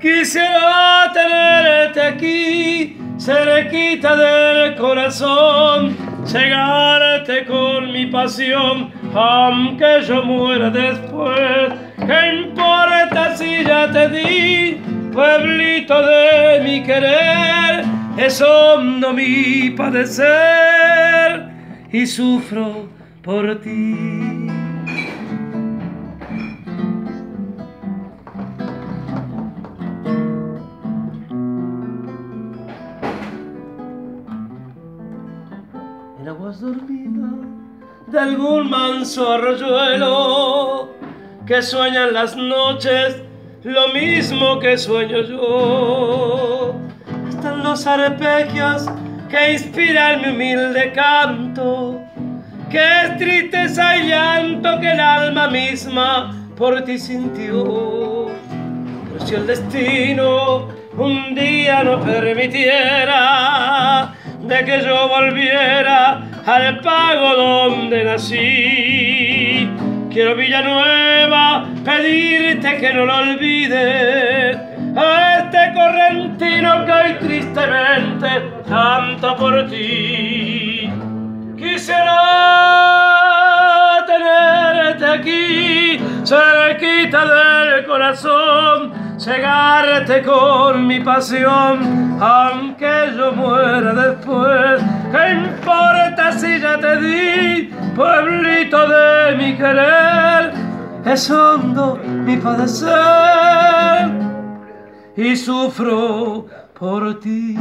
Quisiera tenerte aquí, cerquita del corazón, cegarte con mi pasión, aunque yo muera después. ¿Qué importa si ya te di, pueblito de mi querer? Es hondo mi padecer y sufro por ti. Aguas dormidas de algún manso arroyuelo que sueñan las noches lo mismo que sueño yo. Están los arpegios que inspiran mi humilde canto, que es tristeza y llanto que el alma misma por ti sintió. Pero si el destino un día no permitiera que yo volviera al pago donde nací. Quiero Villanueva pedirte que no lo olvides a este correntino que hoy tristemente canta por ti. Quisiera tenerte aquí, cerquita del corazón, cegarte con mi pasión, aunque yo muera pueblito de mi querer? Es hondo mi padecer y sufro por ti.